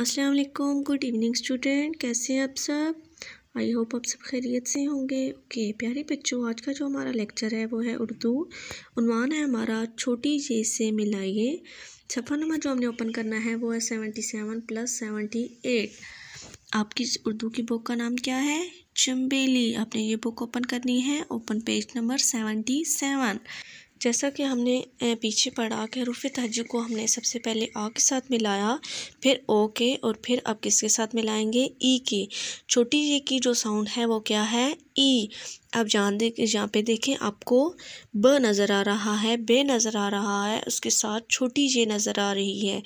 अस्सलाम वालेकुम good evening student. कैसे हैं आप सब? आई होप आप सब खैरियत से होंगे। ओके, प्यारे बच्चों, आज का जो हमारा लेक्चर है वो है उर्दू। उनवान है हमारा छोटी जे से मिलाइए। सफ़ा नंबर जो हमने ओपन करना है वो है seventy seven plus seventy eight. आपकी उर्दू की बुक का नाम क्या है? चम्बेली आपने ये बुक ओपन करनी है, open page number seventy seven. जैसा कि हमने पीछे पढ़ा कि हरूफ तहज को हमने सबसे पहले आ के साथ मिलाया, फिर ओ के और फिर अब किसके साथ मिलाएँगे? ई के। छोटी ये की जो साउंड है वो क्या है? ई। अब जान दे, यहाँ पे देखें, आपको ब नज़र आ रहा है, बे नज़र आ रहा है, उसके साथ छोटी ये नज़र आ रही है।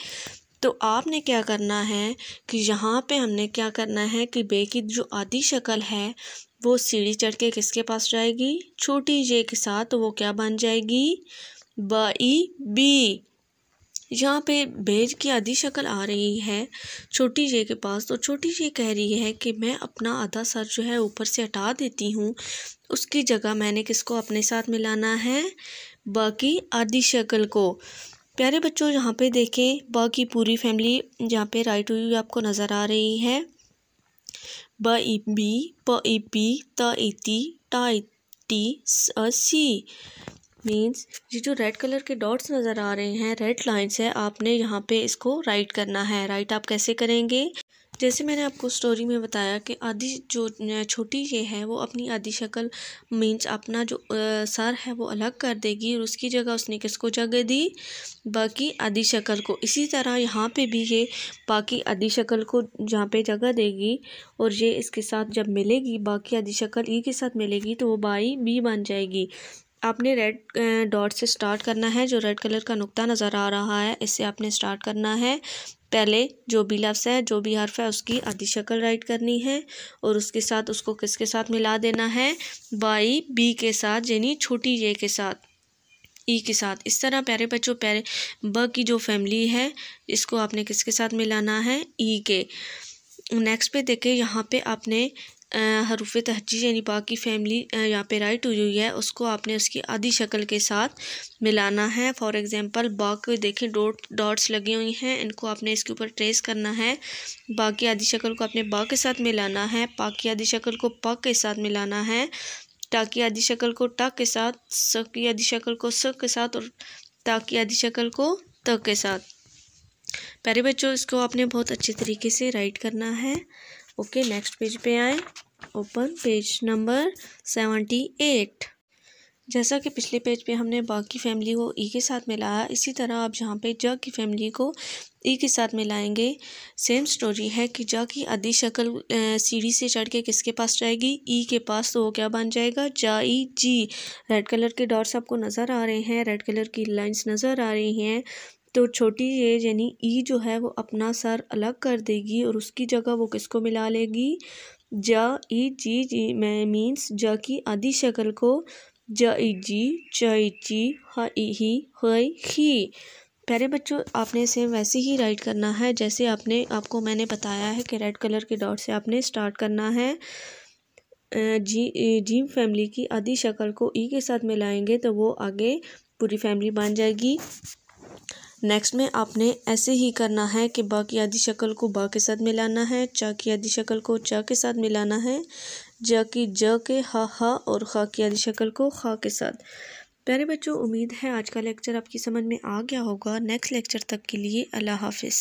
तो आपने क्या करना है कि यहाँ पे हमने क्या करना है कि बे की जो आधी शक्ल है, वो सीढ़ी चढ़ के किसके पास जाएगी? छोटी जे के साथ तो वो क्या बन जाएगी? B B. यहाँ पे बेज की आधी शक्ल आ रही है, छोटी जे के पास। तो छोटी जे कह रही है कि मैं अपना आधा सर जो है ऊपर से हटा देती हूँ। उसकी जगह मैंने किसको अपने साथ मिलाना है? बाकी आधी शक्ल को। प्यारे बच्चों, यहाँ पे देखें ब की पूरी फैमिली यहाँ पे राइट हुई आपको नज़र आ रही है। ब ई बी, प ई पी, त ई टी टा ई टी, सी मीन्स ये जो रेड कलर के डॉट्स नज़र आ रहे हैं रेड लाइंस है, आपने यहाँ पे इसको राइट करना है। राइट आप कैसे करेंगे? जैसे मैंने आपको स्टोरी में बताया कि आधी जो छोटी ये है, वो अपनी आधी शक्ल मीन्स अपना जो सर है, वो अलग कर देगी और उसकी जगह उसने किसको जगह दी? बाकी आधी शक्ल को। इसी तरह यहाँ पे भी ये बाकी आधी शक्ल को जहाँ पे जगह देगी और ये इसके साथ जब मिलेगी, बाकी आधी शक्ल ई के साथ मिलेगी तो वो बाई बी बन जाएगी। आपने रेड डॉट से स्टार्ट करना है, जो रेड कलर का नुक्ता नज़र आ रहा है इससे आपने स्टार्ट करना है। पहले जो भी लफ्स है, जो भी हर्फ है, उसकी आधी शक्ल राइट करनी है और उसके साथ उसको किसके साथ मिला देना है? बाई बी के साथ, यानी छोटी ये के साथ ई के साथ। इस तरह प्यारे बच्चों, प्यारे ब की जो फैमिली है, इसको आपने किसके साथ मिलाना है? ई के। नेक्स्ट पे देखें, यहाँ पे आपने हरूफ तहजी यानी बाकी फैमिली यहाँ पे राइट हुई हुई है। उसको आपने उसकी आधी शक्ल के साथ मिलाना है। फॉर एग्ज़ाम्पल बाकी देखें डॉट डॉट्स लगी हुई हैं। इनको आपने इसके ऊपर ट्रेस करना है। बाकी आधी शक्ल को अपने बा के साथ मिलाना है। पा की आधी शक्ल को पा के साथ मिलाना है। टा की आधी शक्ल को टा के साथ, स की आधी शक्ल को स के साथ और ता की आधी शक्ल को त के साथ। प्यारे बच्चों, इसको आपने बहुत अच्छे तरीके से राइट करना है। ओके नेक्स्ट पेज पे आए। Open page number seventy eight जैसा कि पिछले पेज पे हमने बाकी फैमिली को ई के साथ मिलाया, इसी तरह आप जहाँ पे ज की फैमिली को ई के साथ मिलाएँगे सेम स्टोरी है कि ज की आधी शक्ल सीढ़ी से चढ़ के किसके पास जाएगी? ई के पास तो वो क्या बन जाएगा? जा ई जी रेड कलर के डॉट्स आपको नज़र आ रहे हैं रेड कलर की लाइंस नज़र आ रही हैं। तो छोटी ये यानी ई जो है वो अपना सर अलग कर देगी और उसकी जगह वो किसको मिला लेगी? ज, ई, जी जी, मैं मीन्स ज की आधी शक्ल को ज, ई, जी, च, ई, जी, ह, ई, ही ही प्यारे बच्चों, आपने सेम वैसे ही राइट करना है जैसे आपने, आपको मैंने बताया है कि रेड कलर के डॉट से आपने स्टार्ट करना है। जी जीम फैमिली की आधी शक्ल को ई के साथ मिलाएँगे तो वो आगे पूरी फैमिली बन जाएगी। नेक्स्ट में आपने ऐसे ही करना है कि बा की आधी शक्ल को बा के साथ मिलाना है चा की आधी शक्ल को चा के साथ मिलाना है ज की ज के हा हा और खा की आधी शक्ल को खा के साथ। प्यारे बच्चों, उम्मीद है आज का लेक्चर आपकी समझ में आ गया होगा। नेक्स्ट लेक्चर तक के लिए अल्लाह हाफिज़।